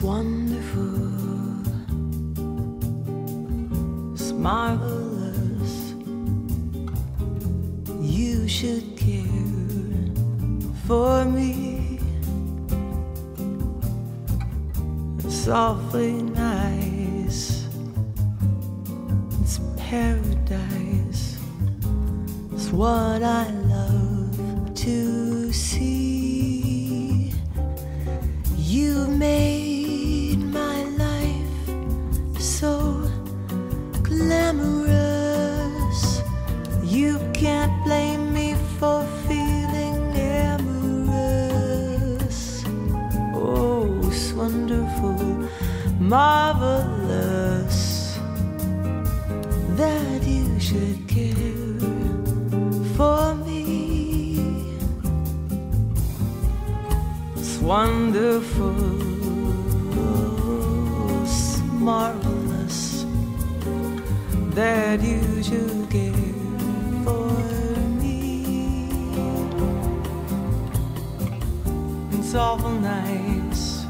wonderful. It's marvelous. You should care for me. It's awfully nice. It's paradise. It's what I love to see. Wonderful, marvelous that you should care for me. It's wonderful, it's marvelous that you should care for me. It's awful nice,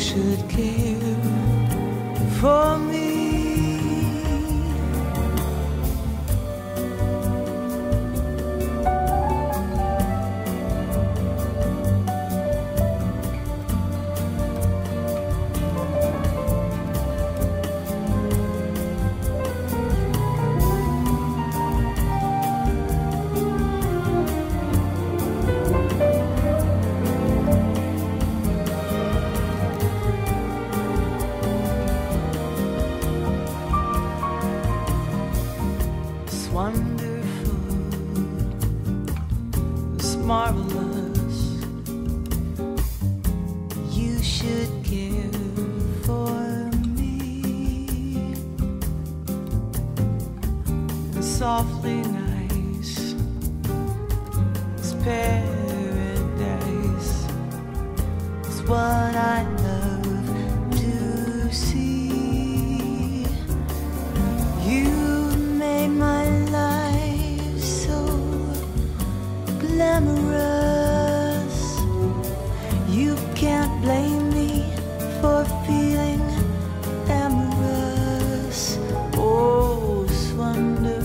should care for me. Marvelous. You should care for me. Softly nice, it's for feeling amorous. Oh, it's wonderful.